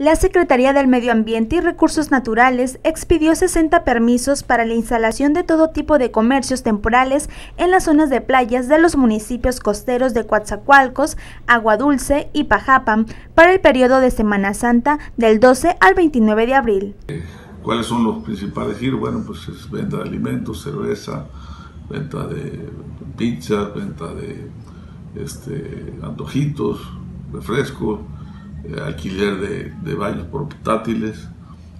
La Secretaría del Medio Ambiente y Recursos Naturales expidió 60 permisos para la instalación de todo tipo de comercios temporales en las zonas de playas de los municipios costeros de Coatzacoalcos, Agua Dulce y Pajapam para el periodo de Semana Santa del 12 al 29 de abril. ¿Cuáles son los principales giros? Bueno, pues es venta de alimentos, cerveza, venta de pizza, venta de este, antojitos, refrescos eh, alquiler de, de portátiles,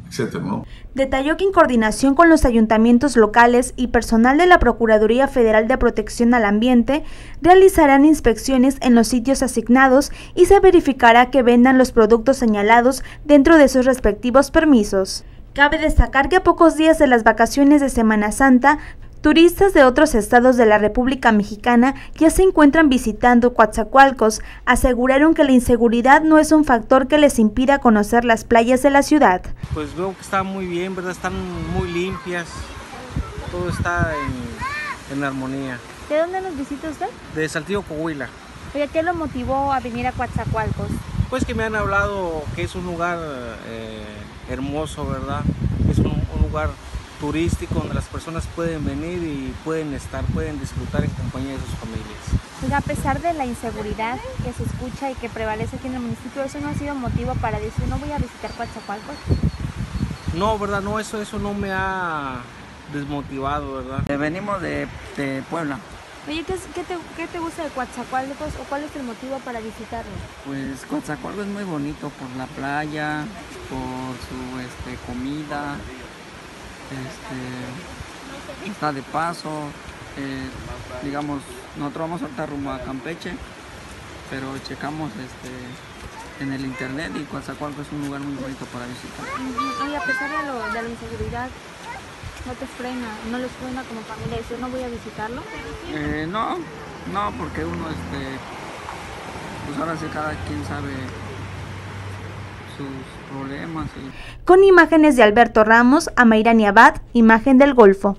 etcétera, ¿no? Detalló que en coordinación con los ayuntamientos locales y personal de la Procuraduría Federal de Protección al Ambiente, realizarán inspecciones en los sitios asignados y se verificará que vendan los productos señalados dentro de sus respectivos permisos. Cabe destacar que a pocos días de las vacaciones de Semana Santa, Turistas de otros estados de la República Mexicana que ya se encuentran visitando Coatzacoalcos aseguraron que la inseguridad no es un factor que les impida conocer las playas de la ciudad. Pues veo que está muy bien, ¿verdad? Están muy limpias, todo está en, armonía. ¿De dónde nos visita usted? De Saltillo, Coahuila. ¿qué lo motivó a venir a Coatzacoalcos? Pues que me han hablado que es un lugar eh, hermoso, ¿verdad? Es un lugar turístico donde las personas pueden venir y pueden estar, pueden disfrutar en compañía de sus familias. a pesar de la inseguridad que se escucha y que prevalece aquí en el municipio, ¿eso no ha sido motivo para decir no voy a visitar Coatzacoalcos? No, verdad, no, eso, eso no me ha desmotivado, ¿verdad? Eh, venimos de, Puebla. Oye, ¿qué, te, ¿qué, te, gusta de Coatzacoalcos o cuál es el motivo para visitarlo? Pues Coatzacoalcos es muy bonito por la playa, por su este, comida, este, está de paso, eh, digamos, nosotros vamos a estar rumbo a Campeche, pero checamos este, en el internet y Coatzacoalco es un lugar muy bonito para visitar. Y a pesar de, la inseguridad, ¿no te frena, no les frena como familia decir no voy a visitarlo? Eh, no, no, porque uno, este, pues ahora sí cada quien sabe Con imágenes de Alberto Ramos, Amairani Abad, imagen del Golfo.